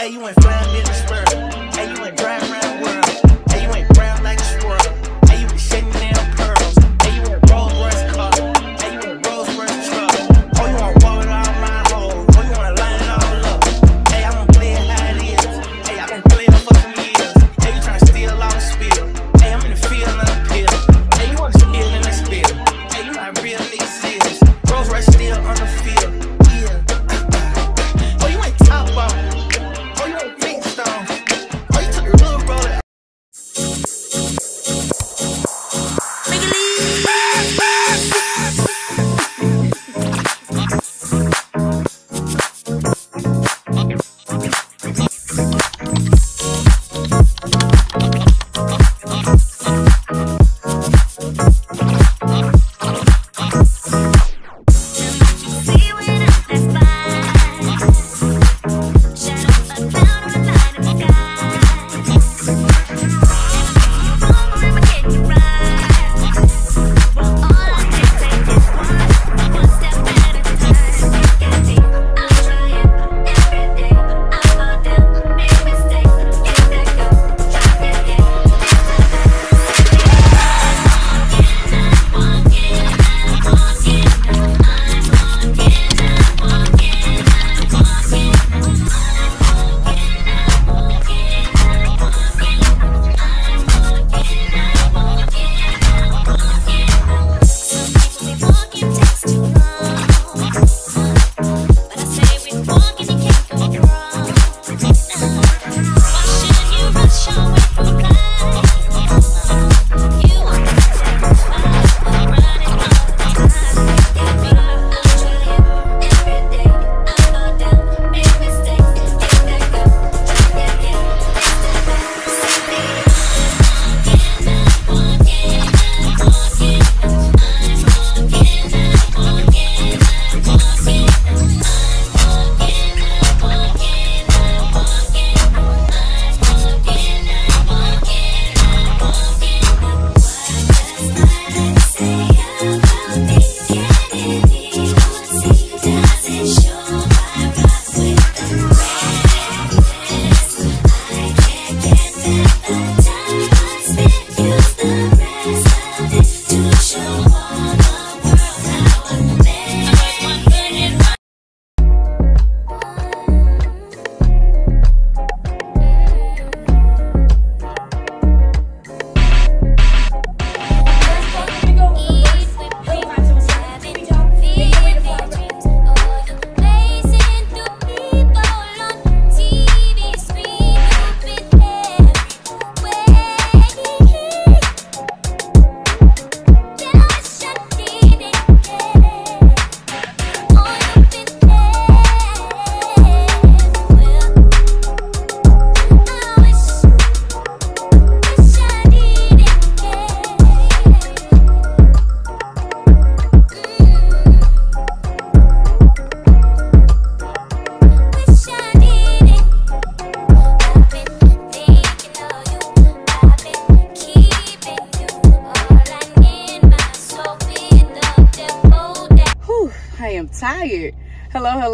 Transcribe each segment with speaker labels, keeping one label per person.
Speaker 1: Hey, you ain't flying in the spur.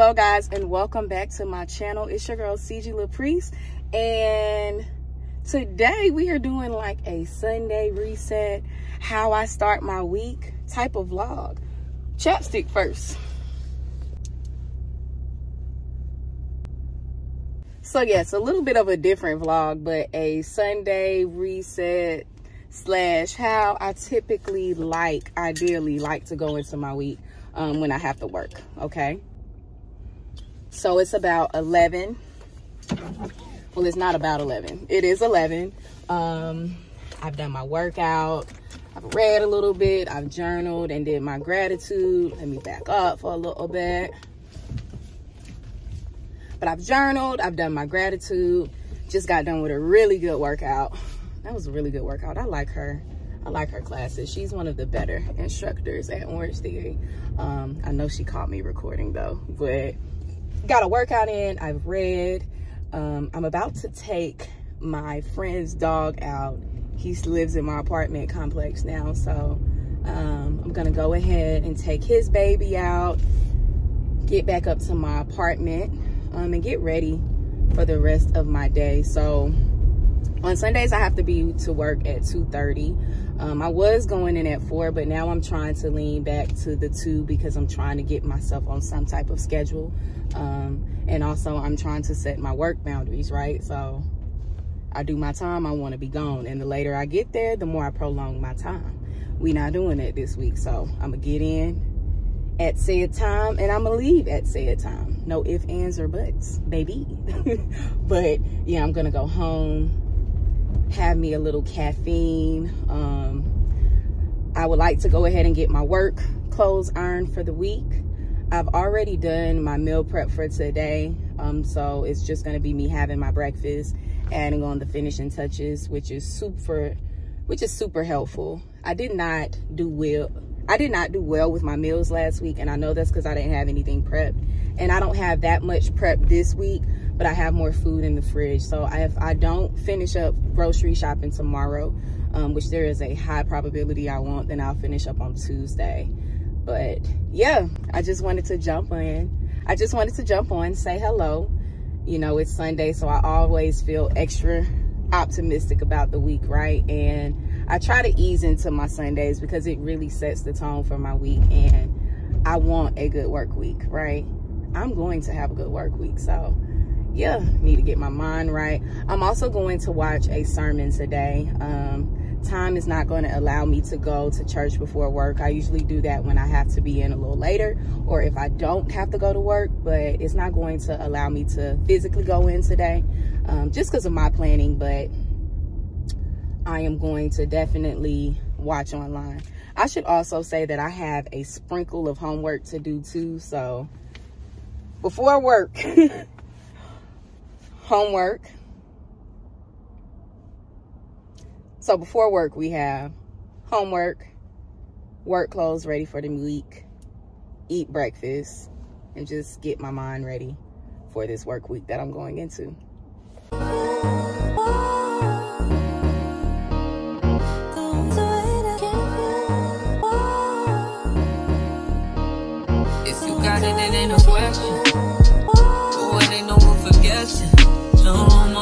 Speaker 2: Hello, guys, and welcome back to my channel. It's your girl, Ciegi LaPriest, and today we are doing like a Sunday reset, how I start my week type of vlog. Chapstick first. So yes, a little bit of a different vlog, but a Sunday reset slash how I typically like, ideally like to go into my week um, when I have to work, okay? So it's about 11. Well, it's not about 11. It is 11. Um, I've done my workout. I've read a little bit. I've journaled and did my gratitude. Let me back up for a little bit. But I've journaled. I've done my gratitude. Just got done with a really good workout. That was a really good workout. I like her. I like her classes. She's one of the better instructors at Orange Theory. Um, I know she caught me recording though, but got a workout in. I've read. Um, I'm about to take my friend's dog out. He lives in my apartment complex now, so um, I'm gonna go ahead and take his baby out, get back up to my apartment, um, and get ready for the rest of my day. So on Sundays I have to be to work at 2:30. Um, I was going in at four, but now I'm trying to lean back to the two because I'm trying to get myself on some type of schedule. Um, and also I'm trying to set my work boundaries, right? So I do my time, I want to be gone. And the later I get there, the more I prolong my time. We not doing that this week. So I'm gonna get in at said time and I'm gonna leave at said time. No ifs, ands, or buts, baby. but yeah, I'm gonna go home, have me a little caffeine. Um, I would like to go ahead and get my work clothes ironed for the week. I've already done my meal prep for today. Um, so it's just gonna be me having my breakfast, adding on the finishing touches, which is super, which is super helpful. I did not do well. I did not do well with my meals last week, and I know that's because I didn't have anything prepped. And I don't have that much prep this week, but I have more food in the fridge. So if I don't finish up grocery shopping tomorrow, um, which there is a high probability I won't, then I'll finish up on Tuesday. But yeah, I just wanted to jump in. I just wanted to jump on, say hello. You know, it's Sunday, so I always feel extra optimistic about the week, right? And I try to ease into my Sundays because it really sets the tone for my week. And I want a good work week, right? I'm going to have a good work week. So, yeah, need to get my mind right. I'm also going to watch a sermon today. Um, time is not going to allow me to go to church before work. I usually do that when I have to be in a little later or if I don't have to go to work, but it's not going to allow me to physically go in today um, just because of my planning. But I am going to definitely watch online. I should also say that I have a sprinkle of homework to do too. So before work, homework. So before work, we have homework, work clothes ready for the week, eat breakfast, and just get my mind ready for this work week that I'm going into.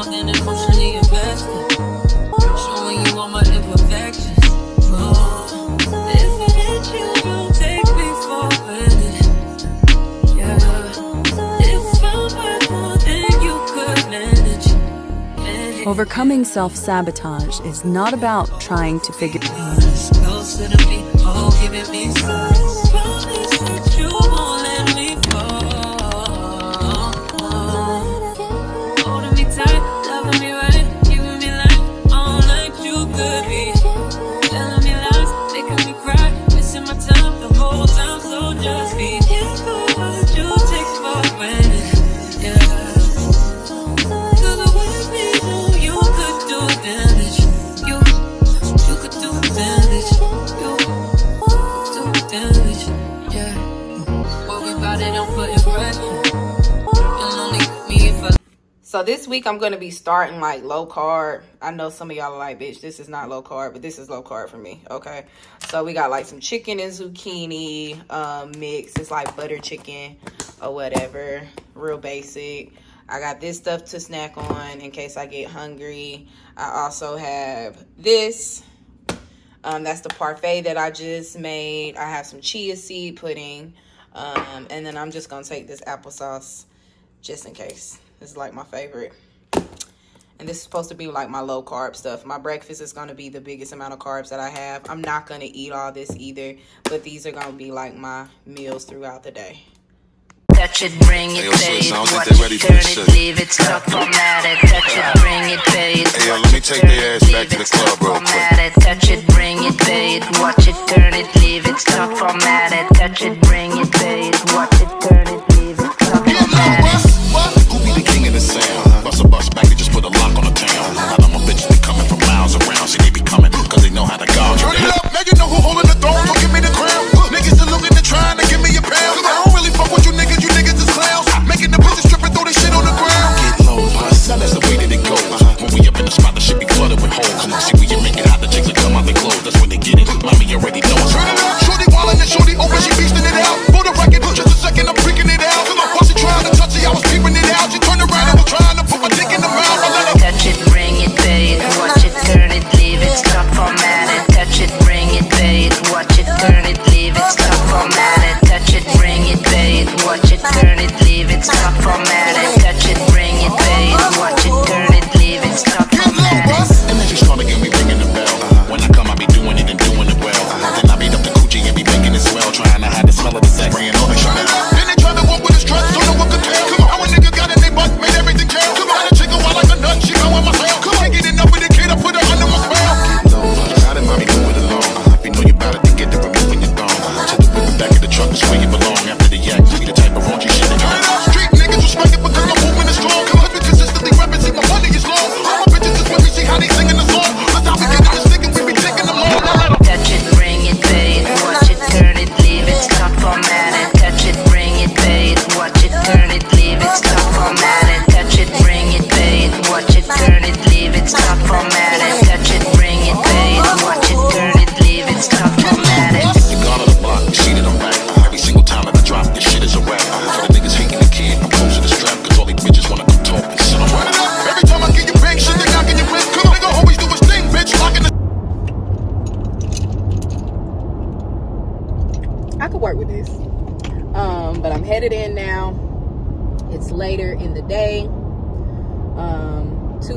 Speaker 3: No more than emotionally invested. Showing you all my imperfections. Oh, if hit you, take me for granted. Yeah. If I'm worth more than you could manage. manage.
Speaker 4: Overcoming self sabotage is not about trying to figure
Speaker 3: Closer to me, oh, giving me signs. So
Speaker 2: this week I'm gonna be starting like low carb. I know some of y'all are like, bitch, this is not low carb, but this is low carb for me. Okay. So we got like some chicken and zucchini um mix. It's like butter chicken or whatever. Real basic. I got this stuff to snack on in case I get hungry. I also have this. Um, that's the parfait that I just made. I have some chia seed pudding. Um, and then I'm just gonna take this applesauce just in case. This is like my favorite. And this is supposed to be like my low carb stuff. My breakfast is going to be the biggest amount of carbs that I have. I'm not going to eat all this either, but these are going to be like my meals throughout the day.
Speaker 5: Touch it, bring it,
Speaker 6: Hey, yo,
Speaker 5: pay it,
Speaker 6: I don't think
Speaker 5: watch it, turn it, leave it, stop formatted. Touch it, bring it, pay it,
Speaker 6: Hey, yo,
Speaker 5: watch
Speaker 6: let me
Speaker 5: it,
Speaker 6: take
Speaker 5: turn
Speaker 6: their
Speaker 5: it,
Speaker 6: ass back
Speaker 5: leave
Speaker 6: to the
Speaker 5: it, stop
Speaker 6: club real quick.
Speaker 5: formatted. Touch it, bring it, pay it, watch it, turn it, leave it, stop formatted. Touch it, bring it, pay it, watch it, turn it, leave it, stop formatted.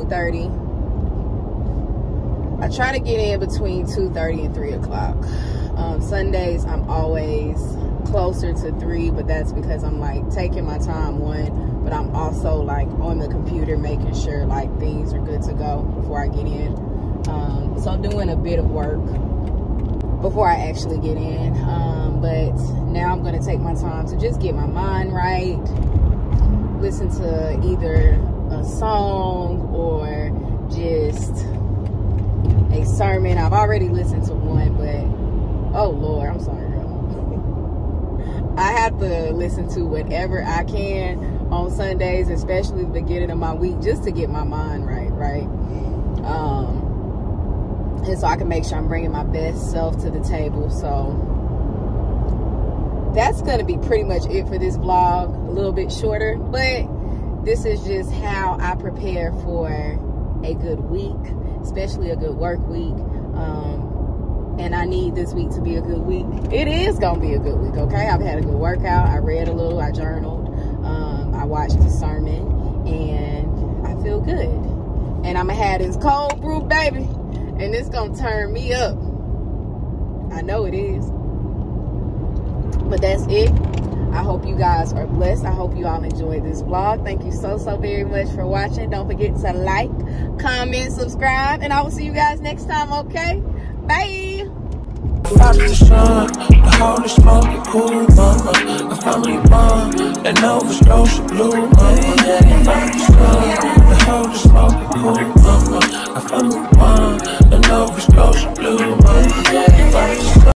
Speaker 6: Thirty. I
Speaker 2: try to get in between 2.30 and 3 o'clock. Um, Sundays, I'm always closer to 3, but that's because I'm, like, taking my time, one, but I'm also, like, on the computer making sure, like, things are good to go before I get in. Um, so doing a bit of work before I actually get in. Um, but now I'm going to take my time to just get my mind right, listen to either a song just a sermon. I've already listened to one, but oh Lord, I'm sorry. girl. I have to listen to whatever I can on Sundays, especially the beginning of my week, just to get my mind right, right? Um, and so I can make sure I'm bringing my best self to the table. So that's going to be pretty much it for this vlog. A little bit shorter, but this is just how I prepare for a good week, especially a good work week. Um, and I need this week to be a good week. It is going to be a good week, okay? I've had a good workout. I read a little. I journaled. Um, I watched the sermon, and I feel good. And I'm going to have this cold brew, baby and it's gonna turn me up. I know it is. But that's it. I hope you guys are blessed. I hope you all enjoyed this vlog. Thank you so, so very much for watching. Don't forget to like, comment, subscribe, and I will see you guys next time, okay? Bye!
Speaker 7: The sun, the holy smoke, cool mama. I that Nova Scotia blue mama. The sun, the holy smoke, cool mama. I that Nova Scotia blue mama.